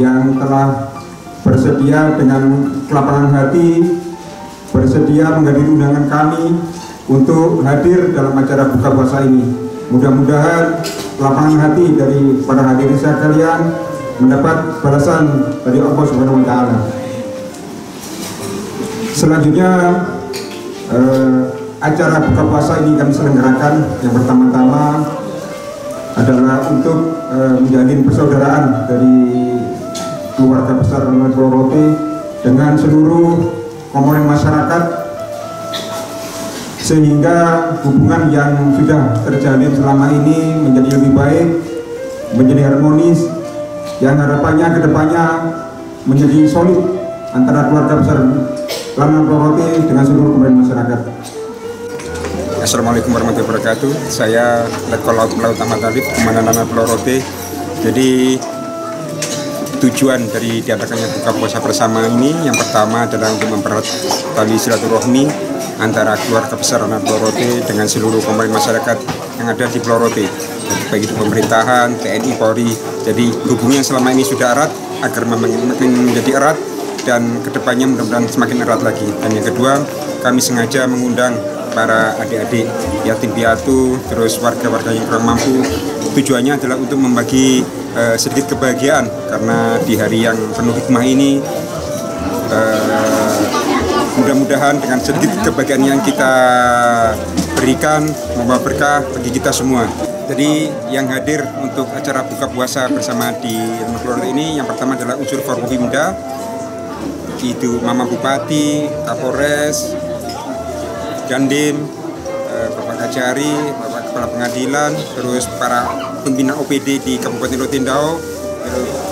yang telah bersedia dengan kelapangan hati bersedia menghadiri undangan kami untuk hadir dalam acara buka puasa ini. Mudah-mudahan lapangan hati dari para hadirin sekalian mendapat balasan dari Allah Subhanahu wa taala. Selanjutnya eh, acara buka puasa ini kami selenggarakan yang pertama-tama adalah untuk eh, menjalin persaudaraan dari keluarga besar Rote dengan seluruh komponen masyarakat sehingga hubungan yang sudah terjalin selama ini menjadi lebih baik, menjadi harmonis, yang harapannya ke depannya menjadi solid antara keluarga besar Lama Prorote dengan seluruh komponen masyarakat. Assalamualaikum warahmatullahi wabarakatuh. Saya Letkol Laut Melaut Ahmad Alif, Komandan Lama Prorote. Jadi tujuan dari diadakannya buka puasa bersama ini yang pertama adalah untuk mempererat tali silaturahmi antara keluarga besar anak Plorote dengan seluruh komponen masyarakat yang ada di Plorote baik itu pemerintahan, TNI, Polri. Jadi hubungan selama ini sudah erat agar makin menjadi erat dan ke depannya mudah-mudahan semakin erat lagi. Dan yang kedua kami sengaja mengundang para adik-adik yatim piatu terus warga-warga yang kurang mampu tujuannya adalah untuk membagi uh, sedikit kebahagiaan karena di hari yang penuh hikmah ini uh, mudah-mudahan dengan sedikit kebahagiaan yang kita berikan membawa berkah bagi kita semua. Jadi yang hadir untuk acara buka puasa bersama di Rumah ini yang pertama adalah unsur Forkopimda, itu Mama Bupati, Kapolres, Jandim, eh, Bapak Kajari, Bapak Kepala Pengadilan, terus para pembina OPD di Kabupaten Rotendao,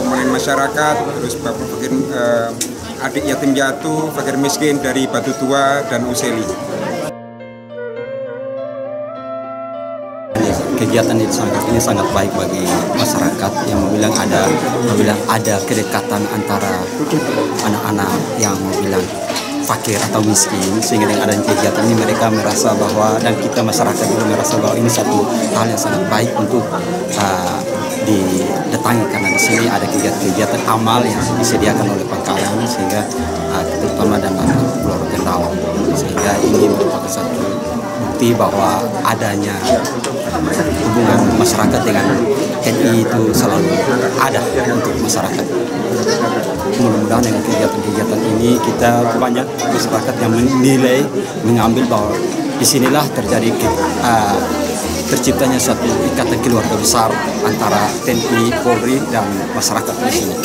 komponen masyarakat, terus Bapak Fakir eh, adik yatim jatuh, fakir miskin dari Batu Tua dan Useli. kegiatan ini sangat ini sangat baik bagi masyarakat yang bilang ada bilang ada kedekatan antara anak-anak yang bilang fakir atau miskin sehingga dengan adanya kegiatan ini mereka merasa bahwa dan kita masyarakat juga merasa bahwa ini satu hal yang sangat baik untuk uh, didatangi. Karena di sini ada kegiatan-kegiatan amal yang disediakan oleh pangkalan sehingga uh, terutama dan Pulau Rotendao sehingga ini merupakan satu bukti bahwa adanya hubungan masyarakat dengan TNI itu selalu ada untuk masyarakat mudah-mudahan dengan kegiatan-kegiatan ini kita banyak masyarakat yang menilai mengambil bahwa di sinilah terjadi uh, terciptanya satu ikatan keluarga besar antara TNI, Polri dan masyarakat di sini.